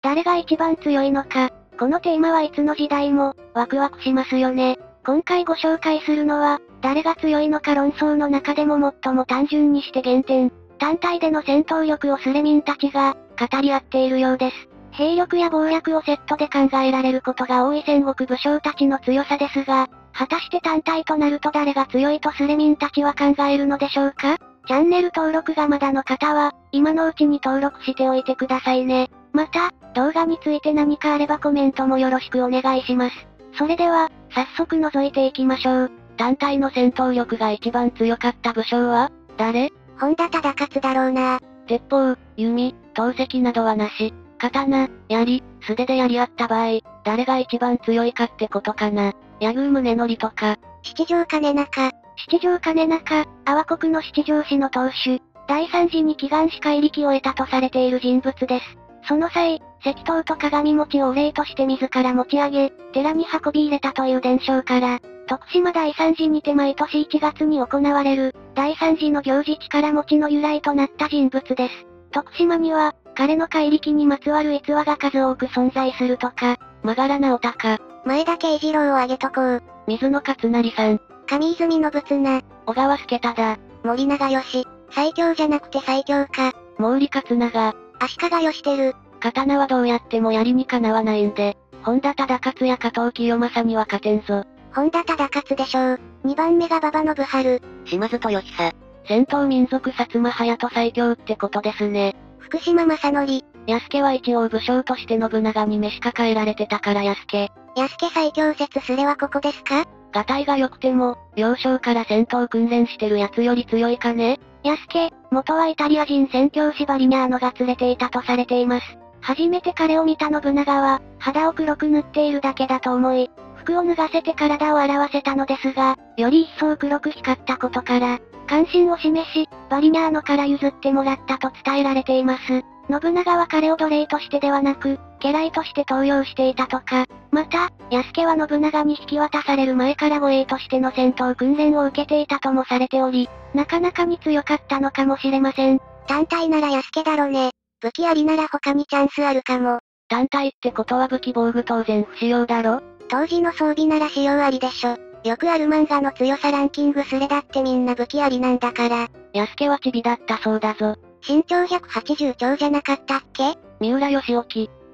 誰が一番強いのか、このテーマはいつの時代も、ワクワクしますよね。今回ご紹介するのは、誰が強いのか論争の中でも最も単純にして減点。単体での戦闘力をスレミンたちが、語り合っているようです。兵力や謀略をセットで考えられることが多い戦国武将たちの強さですが、果たして単体となると誰が強いとスレミンたちは考えるのでしょうか？チャンネル登録がまだの方は、今のうちに登録しておいてくださいね。また、動画について何かあればコメントもよろしくお願いします。それでは、早速覗いていきましょう。単体の戦闘力が一番強かった武将は誰？本田忠勝だろうな。鉄砲、弓、投石などはなし。刀、槍、素手でやり合った場合、誰が一番強いかってことかな。柳生宗則とか。七条金中。七条金中、阿波国の七条氏の当主。第三次に祈願し怪力を得たとされている人物です。その際、石灯と鏡餅をお礼として自ら持ち上げ、寺に運び入れたという伝承から、徳島第三次にて毎年1月に行われる、第三次の行事力持ちの由来となった人物です。徳島には、彼の怪力にまつわる逸話が数多く存在するとか、まがら直隆、前田慶次郎を挙げとこう。水野勝成さん、上泉信綱、小川助忠、森永義、最強じゃなくて最強か、毛利勝長、足利義輝、刀はどうやっても槍にかなわないんで、本田忠勝や加藤清正には勝てんぞ。本田忠勝でしょう。2番目が馬場信春、島津豊久。戦闘民族薩摩隼人最強ってことですね。福島正則、安家は一応武将として信長に召し抱えられてたから安家。安家最強説すれはここですか？ガタイが良くても、幼少から戦闘訓練してる奴より強いかね？安家、元はイタリア人宣教師バリニャーノが連れていたとされています。初めて彼を見た信長は、肌を黒く塗っているだけだと思い、服を脱がせて体を洗わせたのですが、より一層黒く光ったことから、関心を示し、バリニャーノから譲ってもらったと伝えられています。信長は彼を奴隷としてではなく、家来として登用していたとか、また、安家は信長に引き渡される前から護衛としての戦闘訓練を受けていたともされており、なかなかに強かったのかもしれません。単体なら安家だろね。武器ありなら他にチャンスあるかも。単体ってことは武器防具当然不使用だろ？当時の装備なら使用ありでしょ。よくある漫画の強さランキングスレだってみんな武器ありなんだから。安家はチビだったそうだぞ。身長180超じゃなかったっけ？三浦義興。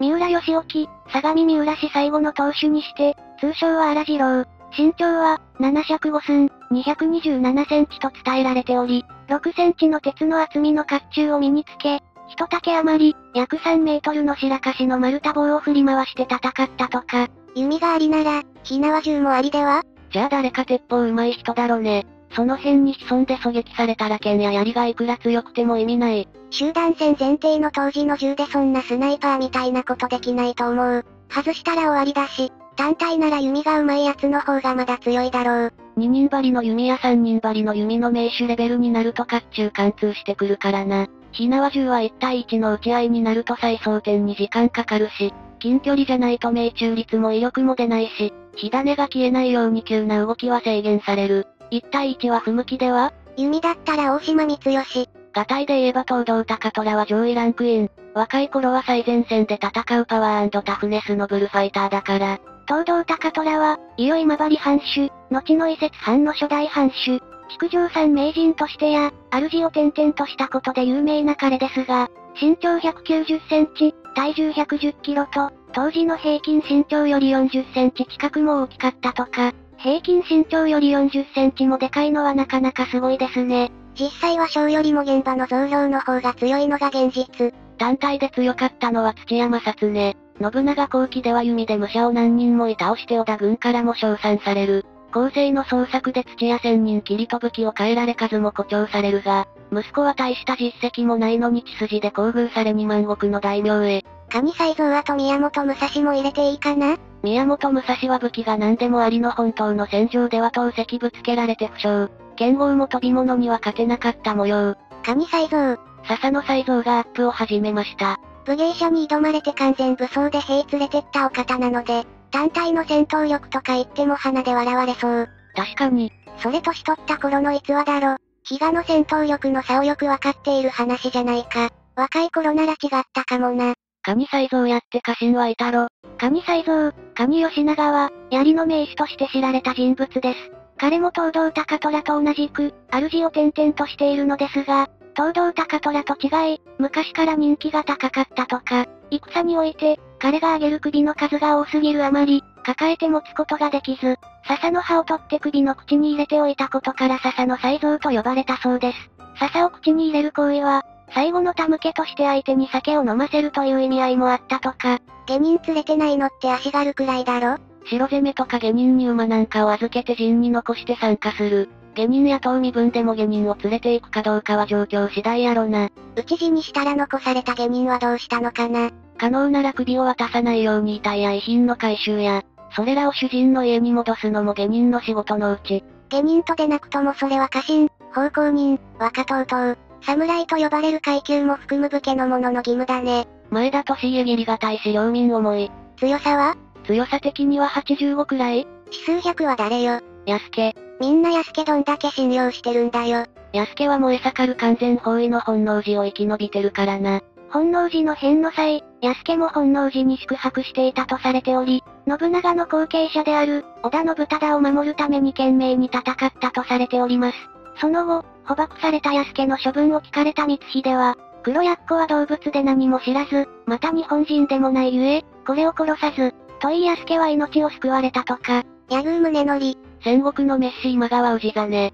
三浦義興、相模三浦市最後の当主にして、通称は荒次郎。身長は、7尺5寸、227センチと伝えられており、6センチの鉄の厚みの甲冑を身につけ、一丈余り、約3メートルの白樫の丸太棒を振り回して戦ったとか。弓がありなら、火縄銃もありでは？じゃあ誰か鉄砲上手い人だろね。その辺に潜んで狙撃されたら剣や槍がいくら強くても意味ない。集団戦前提の当時の銃でそんなスナイパーみたいなことできないと思う。外したら終わりだし、単体なら弓が上手いやつの方がまだ強いだろう。二人針の弓や三人針の弓の名手レベルになると甲冑貫通してくるからな。火縄銃は1対1の打ち合いになると再装填に時間かかるし、近距離じゃないと命中率も威力も出ないし、火種が消えないように急な動きは制限される。1対1は不向きでは弓だったら大島光義。ガタイで言えば東堂高虎は上位ランクイン。若い頃は最前線で戦うパワータフネスのブルファイターだから。東堂高虎は、伊予今治藩主、後の移設藩の初代藩主、築城さん名人としてや、主を転々としたことで有名な彼ですが、身長190センチ、体重110キロと、当時の平均身長より40センチ近くも大きかったとか、平均身長より40センチもでかいのはなかなかすごいですね。実際は小よりも現場の増量の方が強いのが現実。単体で強かったのは土山薩ね。信長後期では弓で武者を何人もい倒して織田軍からも称賛される。後世の創作で土屋千人切り飛ぶ気を変えられ数も誇張されるが、息子は大した実績もないのに血筋で厚遇され2万石の大名へ。神才蔵あと宮本武蔵も入れていいかな？宮本武蔵は武器が何でもありの本当の戦場では投石ぶつけられて負傷。剣豪も飛び物には勝てなかった模様。神才蔵。笹野才蔵がアップを始めました。武芸者に挑まれて完全武装で兵連れてったお方なので、単体の戦闘力とか言っても鼻で笑われそう。確かに。それ年取った頃の逸話だろ。比嘉の戦闘力の差をよくわかっている話じゃないか。若い頃なら違ったかもな。蟹才蔵やって家臣はいたろ。蟹才蔵、蟹吉長は、槍の名手として知られた人物です。彼も東堂高虎と同じく、主を転々としているのですが、東堂高虎と違い、昔から人気が高かったとか、戦において、彼が挙げる首の数が多すぎるあまり、抱えて持つことができず、笹の葉を取って首の口に入れておいたことから笹の才蔵と呼ばれたそうです。笹を口に入れる行為は、最後の手向けとして相手に酒を飲ませるという意味合いもあったとか。下人連れてないのって足軽くらいだろ？白攻めとか下人に馬なんかを預けて陣に残して参加する。下人雇う身分でも下人を連れて行くかどうかは状況次第やろな。討ち死にしたら残された下人はどうしたのかな？可能なら首を渡さないように遺体や遺品の回収や、それらを主人の家に戻すのも下人の仕事のうち。下人とでなくともそれは家臣、奉公人、若党党、侍と呼ばれる階級も含む武家の者の義務だね。前田利家義理がたいし領民思い。強さは？強さ的には85くらい指数百は誰よ？安家。みんな安家どんだけ信用してるんだよ。安家は燃え盛る完全包囲の本能寺を生き延びてるからな。本能寺の変の際、安家も本能寺に宿泊していたとされており、信長の後継者である、織田信忠を守るために懸命に戦ったとされております。その後、捕獲された安家の処分を聞かれた光秀は、黒やっこは動物で何も知らず、また日本人でもないゆえ、これを殺さず、と言い安家は命を救われたとか。ヤグー宗則。戦国のメッシ今川氏真。え？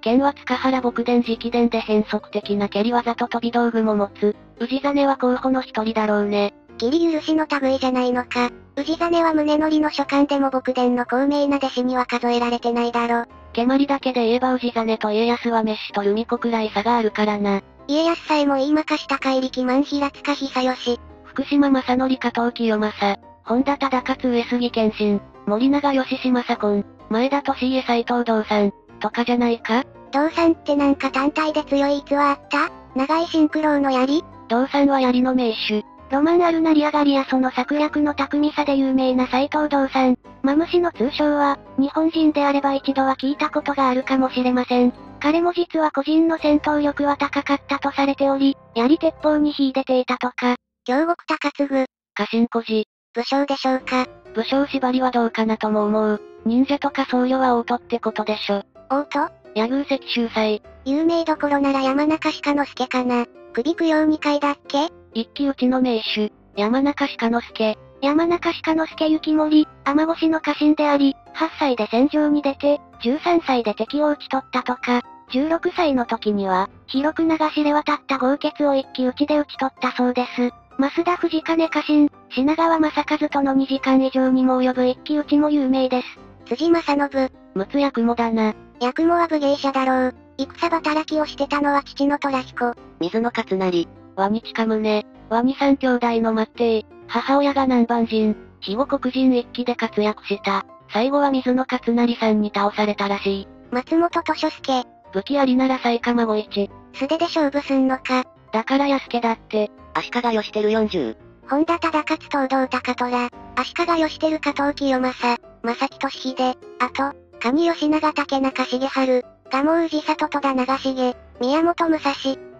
剣は塚原牧伝直伝で変則的な蹴り技と飛び道具も持つ。氏真は候補の一人だろうね。義理許しの類じゃないのか。氏真は宗則の書簡でも牧伝の高名な弟子には数えられてないだろ。蹴鞠だけで言えば氏真と家康はメッシとルミ子くらい差があるからな。家康さえも言いまかした怪力万平塚久義。福島正則加藤清正。本田忠勝上杉謙信。森永義島左近。前田利家斎藤道さん。とかじゃないか？道さんってなんか単体で強い逸話あった？長いシンクローの槍？道さんは槍の名手。ロマンある成り上がりやその策略の巧みさで有名な斎藤道さん。マムシの通称は、日本人であれば一度は聞いたことがあるかもしれません。彼も実は個人の戦闘力は高かったとされており、槍鉄砲に秀でていたとか。京極高次。家臣孤児。武将でしょうか。武将縛りはどうかなとも思う。忍者とか僧侶は王都ってことでしょ。王都柳宮石秀才。有名どころなら山中鹿之助かな。首供養2回だっけ？一騎打ちの名手、山中鹿之助。山中鹿之助雪森、雨越の家臣であり、8歳で戦場に出て、13歳で敵を討ち取ったとか、16歳の時には、広く流しれ渡った豪傑を一騎打ちで討ち取ったそうです。増田藤金家臣、品川正和との2時間以上にも及ぶ一騎打ちも有名です。辻正信。陸奥八雲だな。八雲は武芸者だろう。戦働きをしてたのは父の虎彦。水野勝成。ワニ近宗。ワニ三兄弟の末帝。母親が南蛮人。肥後黒人一揆で活躍した。最後は水野勝成さんに倒されたらしい。松本敏介。武器ありなら最下孫一。素手で勝負すんのか。だから安家だって。足利義輝40。本田忠勝東堂高虎。足利義輝加藤清正。正木俊秀。あと、上吉長竹中重春。蒲生氏里戸田長重。宮本武蔵。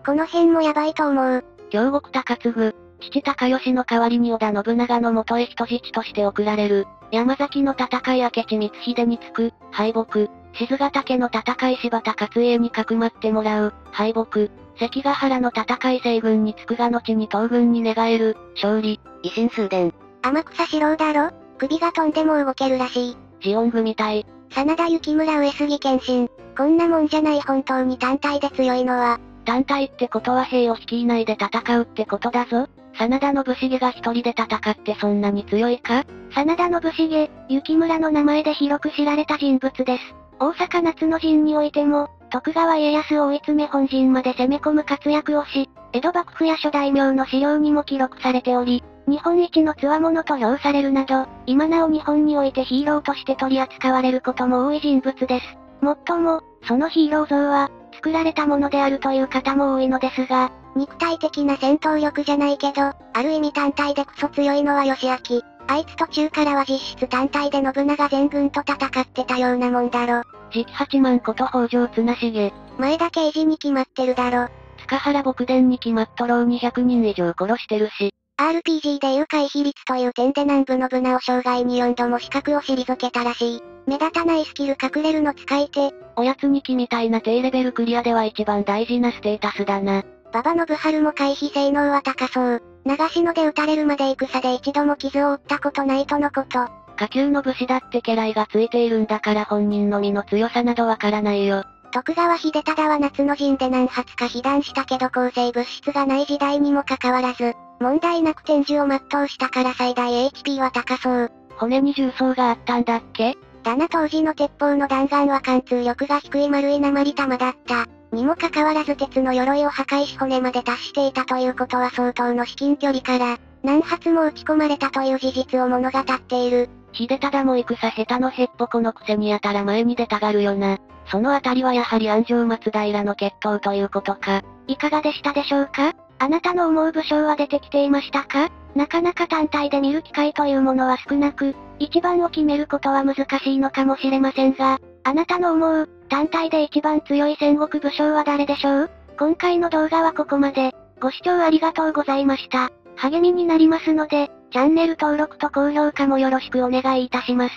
この辺もやばいと思う。京極高次。父高吉の代わりに織田信長の元へ人質として送られる。山崎の戦い明智光秀につく、敗北。静ヶ岳の戦い柴田勝家にかくまってもらう、敗北。関ヶ原の戦い西軍につくが後に東軍に寝返る、勝利。維新数伝。天草四郎だろ？首が飛んでも動けるらしい。ジオングみたい。真田幸村上杉謙信。こんなもんじゃない本当に単体で強いのは。単体ってことは兵を率いないで戦うってことだぞ。真田信繁が一人で戦ってそんなに強いか？真田信繁、幸村の名前で広く知られた人物です。大阪夏の陣においても、徳川家康を追い詰め本陣まで攻め込む活躍をし、江戸幕府や諸大名の資料にも記録されており、日本一の強者と評されるなど、今なお日本においてヒーローとして取り扱われることも多い人物です。もっとも、そのヒーロー像は、作られたものであるという方も多いのですが、肉体的な戦闘力じゃないけど、ある意味単体でクソ強いのは義明。あいつ途中からは実質単体で信長全軍と戦ってたようなもんだろ。次期八万こと北条綱重。前田刑事に決まってるだろ。塚原牧伝に決まっとろう200人以上殺してるし、RPG でいう回避率という点で南部のブナを生涯に4度も資格を退けたらしい。目立たないスキル隠れるの使い手。おやつにきみたいな低レベルクリアでは一番大事なステータスだな。馬場信春も回避性能は高そう。長篠で撃たれるまで戦で一度も傷を負ったことないとのこと。下級の武士だって家来がついているんだから本人の身の強さなどわからないよ。徳川秀忠は夏の陣で何発か被弾したけど抗生物質がない時代にもかかわらず、問題なく展示を全うしたから最大 HP は高そう。骨に重曹があったんだっけ？だな当時の鉄砲の弾丸は貫通力が低い丸い鉛弾だった。にもかかわらず鉄の鎧を破壊し骨まで達していたということは相当の至近距離から、何発も撃ち込まれたという事実を物語っている。秀忠も戦下手のへっぽこのくせにやたら前に出たがるよな。そのあたりはやはり安城松平の決闘ということか。いかがでしたでしょうか？あなたの思う武将は出てきていましたか？なかなか単体で見る機会というものは少なく、一番を決めることは難しいのかもしれませんが、あなたの思う、単体で一番強い戦国武将は誰でしょう？今回の動画はここまで。ご視聴ありがとうございました。励みになりますので、チャンネル登録と高評価もよろしくお願いいたします。